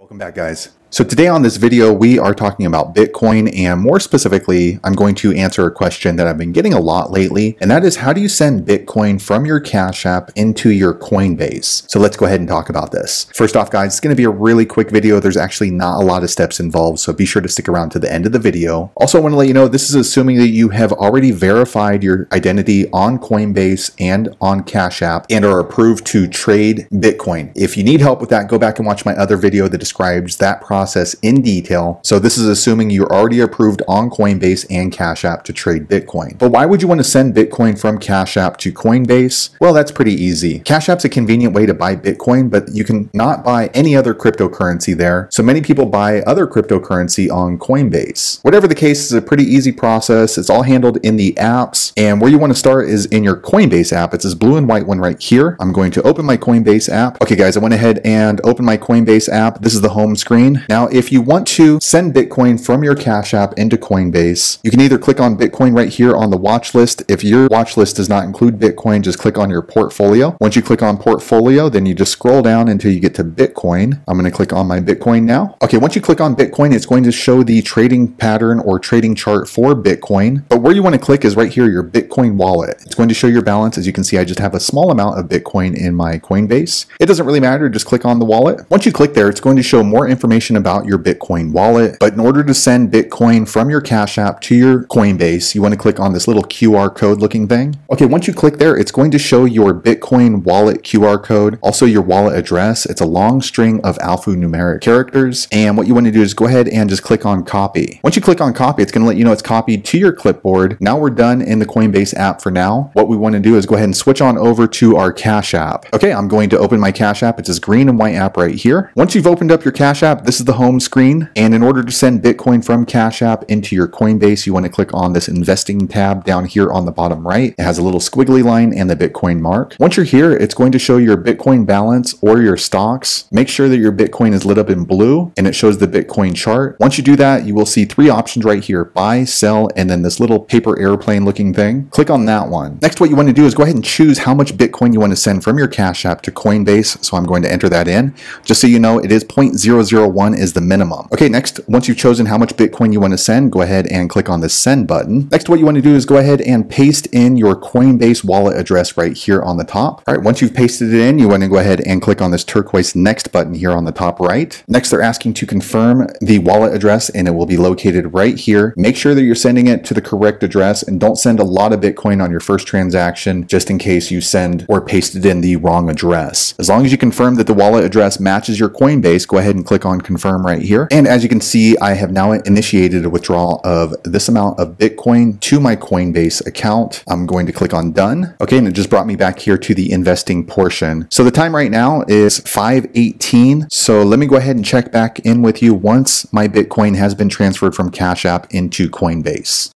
Welcome back guys. So today on this video, we are talking about Bitcoin and more specifically, I'm going to answer a question that I've been getting a lot lately, and that is how do you send Bitcoin from your Cash App into your Coinbase? So let's go ahead and talk about this. First off guys, it's going to be a really quick video. There's actually not a lot of steps involved, so be sure to stick around to the end of the video. Also, I want to let you know this is assuming that you have already verified your identity on Coinbase and on Cash App and are approved to trade Bitcoin. If you need help with that, go back and watch my other video that describes that process process in detail. So this is assuming you're already approved on Coinbase and Cash App to trade Bitcoin. But why would you want to send Bitcoin from Cash App to Coinbase? Well, that's pretty easy. Cash App's a convenient way to buy Bitcoin, but you can not buy any other cryptocurrency there. So many people buy other cryptocurrency on Coinbase. Whatever the case, is a pretty easy process. It's all handled in the apps. And where you want to start is in your Coinbase app. It's this blue and white one right here. I'm going to open my Coinbase app. Okay, guys, I went ahead and opened my Coinbase app. This is the home screen. Now, if you want to send Bitcoin from your Cash App into Coinbase, you can either click on Bitcoin right here on the watch list. If your watch list does not include Bitcoin, just click on your portfolio. Once you click on portfolio, then you just scroll down until you get to Bitcoin. I'm going to click on my Bitcoin now. Okay, once you click on Bitcoin, it's going to show the trading pattern or trading chart for Bitcoin. But where you want to click is right here, your Bitcoin wallet. It's going to show your balance. As you can see, I just have a small amount of Bitcoin in my Coinbase. It doesn't really matter. Just click on the wallet. Once you click there, it's going to show more information about your Bitcoin wallet. But in order to send Bitcoin from your Cash App to your Coinbase, you want to click on this little QR code looking thing. Okay, once you click there, it's going to show your Bitcoin wallet QR code, also your wallet address. It's a long string of alphanumeric characters. And what you want to do is go ahead and just click on copy. Once you click on copy, it's going to let you know it's copied to your clipboard. Now we're done in the Coinbase app for now. What we want to do is go ahead and switch on over to our Cash App. Okay, I'm going to open my Cash App. It's this green and white app right here. Once you've opened up your Cash App, this is the home screen. And in order to send Bitcoin from Cash App into your Coinbase, you want to click on this investing tab down here on the bottom right. It has a little squiggly line and the Bitcoin mark. Once you're here, it's going to show your Bitcoin balance or your stocks. Make sure that your Bitcoin is lit up in blue and it shows the Bitcoin chart. Once you do that, you will see three options right here, buy, sell, and then this little paper airplane looking thing. Click on that one. Next, what you want to do is go ahead and choose how much Bitcoin you want to send from your Cash App to Coinbase. So I'm going to enter that in. Just so you know, it is 0.001 is the minimum. Okay, next, once you've chosen how much Bitcoin you want to send, go ahead and click on the send button. Next, what you want to do is go ahead and paste in your Coinbase wallet address right here on the top. All right, once you've pasted it in, you want to go ahead and click on this turquoise next button here on the top right. Next, they're asking to confirm the wallet address and it will be located right here. Make sure that you're sending it to the correct address and don't send a lot of Bitcoin on your first transaction just in case you send or pasted in the wrong address. As long as you confirm that the wallet address matches your Coinbase, go ahead and click on confirm right here. And as you can see, I have now initiated a withdrawal of this amount of Bitcoin to my Coinbase account. I'm going to click on done. Okay, and it just brought me back here to the investing portion. So the time right now is 518. So let me go ahead and check back in with you once my Bitcoin has been transferred from Cash App into Coinbase.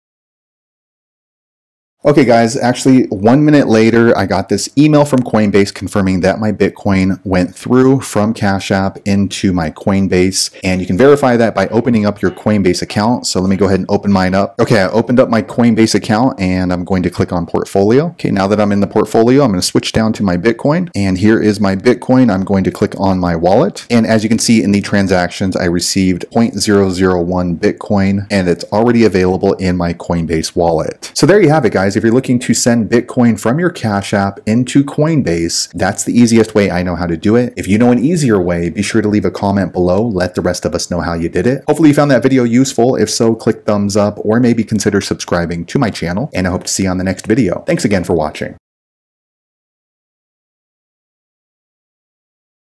Okay guys, actually one minute later, I got this email from Coinbase confirming that my Bitcoin went through from Cash App into my Coinbase. And you can verify that by opening up your Coinbase account. So let me go ahead and open mine up. Okay, I opened up my Coinbase account and I'm going to click on portfolio. Okay, now that I'm in the portfolio, I'm going to switch down to my Bitcoin. And here is my Bitcoin. I'm going to click on my wallet. And as you can see in the transactions, I received 0.001 Bitcoin and it's already available in my Coinbase wallet. So there you have it guys guys, if you're looking to send Bitcoin from your Cash App into Coinbase, that's the easiest way I know how to do it. If you know an easier way, be sure to leave a comment below. Let the rest of us know how you did it. Hopefully you found that video useful. If so, click thumbs up or maybe consider subscribing to my channel. And I hope to see you on the next video. Thanks again for watching.